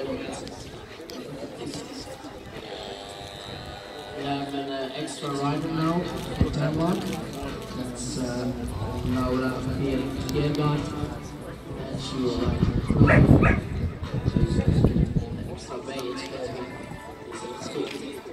We have an uh, extra rider now for Denmark. That's uh, Laura Kjergaard. And she will ride her crew. She's extra weight, but it's.